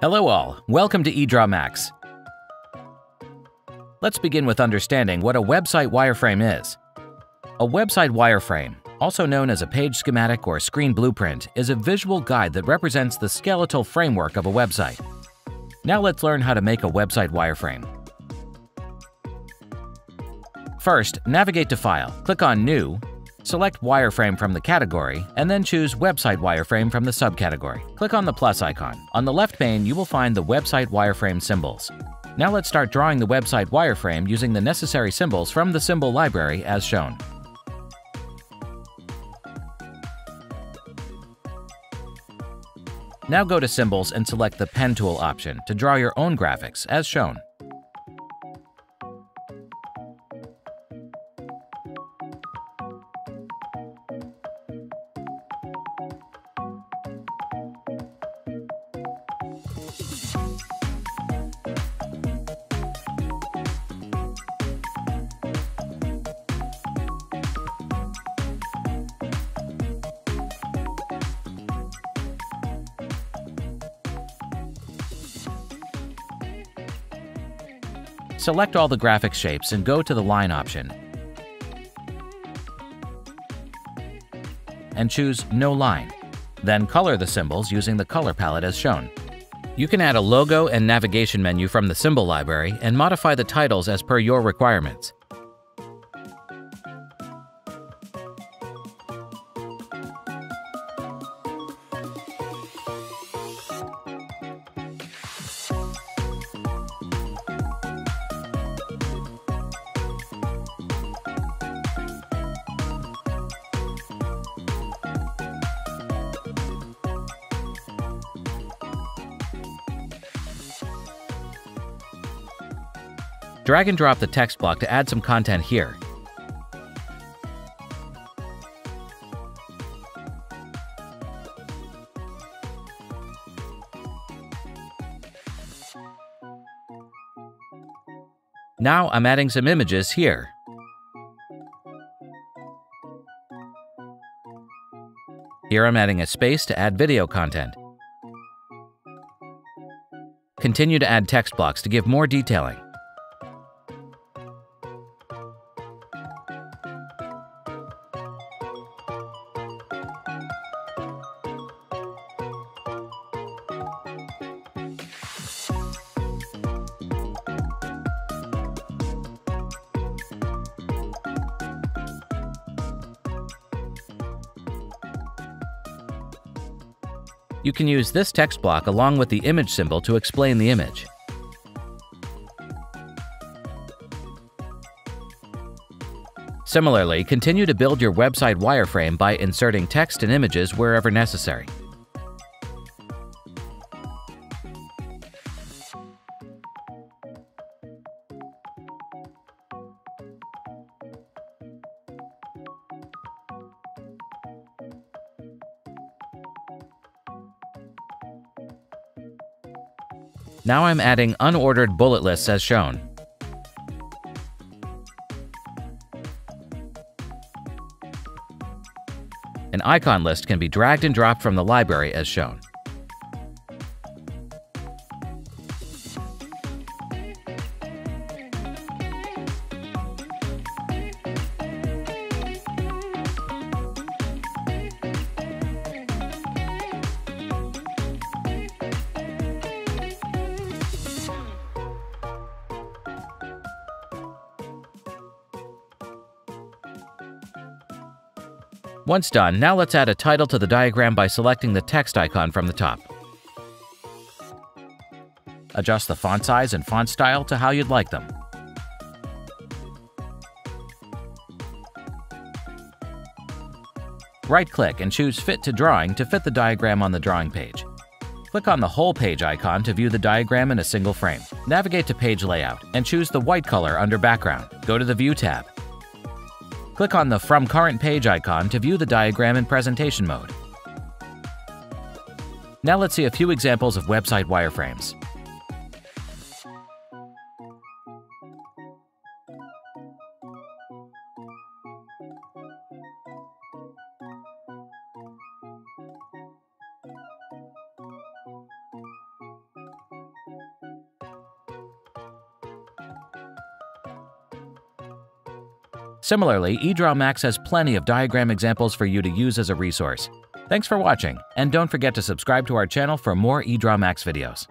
Hello all, welcome to EdrawMax. Let's begin with understanding what a website wireframe is. A website wireframe, also known as a page schematic or screen blueprint, is a visual guide that represents the skeletal framework of a website. Now let's learn how to make a website wireframe. First, navigate to File, click on New, Select Wireframe from the category, and then choose Website Wireframe from the subcategory. Click on the plus icon. On the left pane, you will find the website wireframe symbols. Now let's start drawing the website wireframe using the necessary symbols from the symbol library as shown. Now go to Symbols and select the Pen Tool option to draw your own graphics as shown. Select all the graphic shapes and go to the Line option. And choose No Line. Then color the symbols using the color palette as shown. You can add a logo and navigation menu from the symbol library and modify the titles as per your requirements. Drag and drop the text block to add some content here. Now I'm adding some images here. Here I'm adding a space to add video content. Continue to add text blocks to give more detailing. You can use this text block along with the image symbol to explain the image. Similarly, continue to build your website wireframe by inserting text and images wherever necessary. Now I'm adding unordered bullet lists as shown. An icon list can be dragged and dropped from the library as shown. Once done, now let's add a title to the diagram by selecting the text icon from the top. Adjust the font size and font style to how you'd like them. Right-click and choose Fit to Drawing to fit the diagram on the drawing page. Click on the whole page icon to view the diagram in a single frame. Navigate to Page Layout and choose the white color under Background. Go to the View tab Click on the From Current Page icon to view the diagram in presentation mode. Now let's see a few examples of website wireframes. Similarly, EdrawMax has plenty of diagram examples for you to use as a resource. Thanks for watching, and don't forget to subscribe to our channel for more EdrawMax videos.